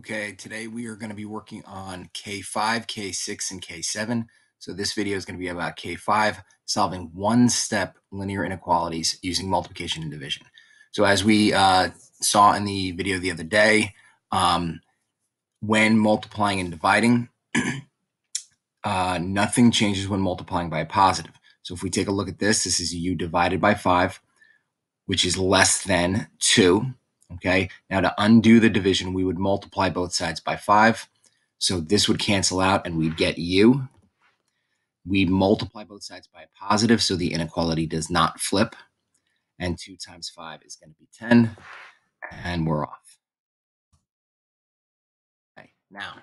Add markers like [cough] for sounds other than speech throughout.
Okay, today we are going to be working on K5, K6, and K7. So this video is going to be about K5, solving one-step linear inequalities using multiplication and division. So as we uh, saw in the video the other day, um, when multiplying and dividing, [clears throat] uh, nothing changes when multiplying by a positive. So if we take a look at this, this is u divided by 5, which is less than 2. Okay, now to undo the division, we would multiply both sides by 5. So this would cancel out and we'd get u. We multiply both sides by a positive, so the inequality does not flip. And 2 times 5 is going to be 10. And we're off. Okay, now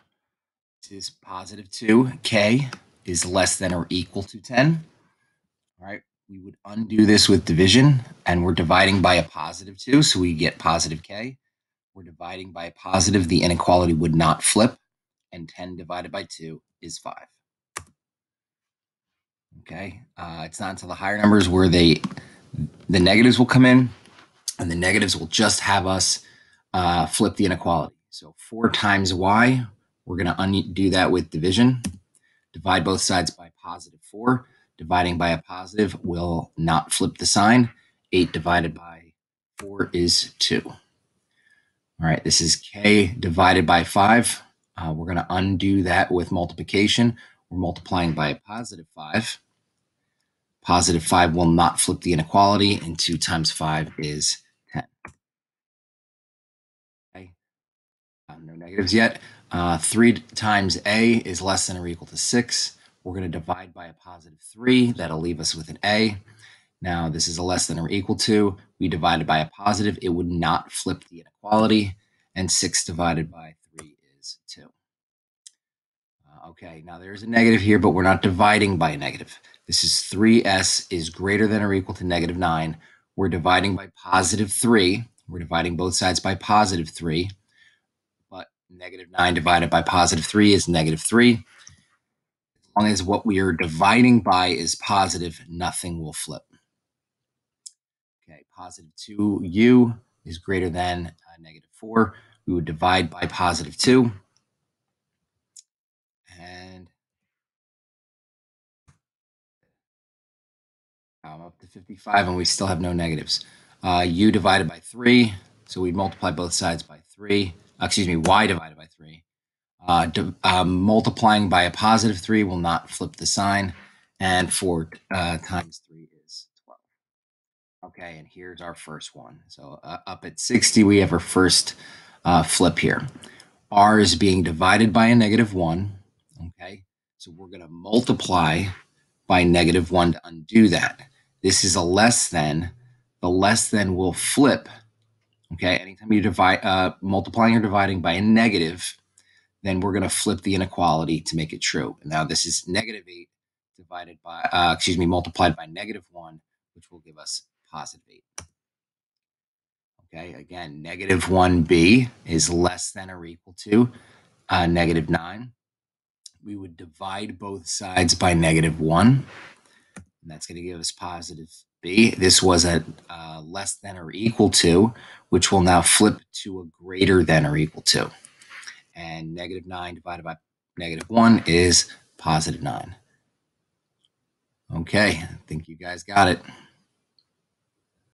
this is positive 2. k is less than or equal to 10. All right, we would undo this with division, and we're dividing by a positive 2, so we get positive k. We're dividing by a positive, the inequality would not flip, and 10 divided by 2 is 5. Okay, uh, it's not until the higher numbers where they the negatives will come in, and the negatives will just have us uh, flip the inequality. So 4 times y, we're going to undo that with division. Divide both sides by positive 4 dividing by a positive will not flip the sign. 8 divided by 4 is 2. All right, this is k divided by 5. Uh, we're going to undo that with multiplication. We're multiplying by a positive 5. Positive 5 will not flip the inequality, and 2 times 5 is 10. Okay, uh, no negatives yet. Uh, 3 times a is less than or equal to 6. We're going to divide by a positive 3. That'll leave us with an a. Now, this is a less than or equal to. We divided by a positive. It would not flip the inequality. And 6 divided by 3 is 2. Uh, okay, now there's a negative here, but we're not dividing by a negative. This is 3s is greater than or equal to negative 9. We're dividing by positive 3. We're dividing both sides by positive 3. But negative 9 divided by positive 3 is negative 3 long as what we are dividing by is positive, nothing will flip. Okay, positive 2u is greater than uh, negative 4. We would divide by positive 2. And I'm up to 55 and we still have no negatives. Uh, u divided by 3, so we'd multiply both sides by 3. Uh, excuse me, y divided by 3. Uh, um, multiplying by a positive 3 will not flip the sign. And 4 uh, times 3 is 12. Okay, and here's our first one. So uh, up at 60, we have our first uh, flip here. R is being divided by a negative 1. Okay, so we're going to multiply by negative 1 to undo that. This is a less than. The less than will flip. Okay, anytime you divide, uh, multiplying or dividing by a negative, then we're going to flip the inequality to make it true. And now this is negative 8 divided by, uh, excuse me, multiplied by negative 1, which will give us positive 8. Okay, again, negative 1b is less than or equal to uh, negative 9. We would divide both sides by negative 1. And that's going to give us positive b. This was a uh, less than or equal to, which will now flip to a greater than or equal to and negative 9 divided by negative 1 is positive 9. Okay, I think you guys got it.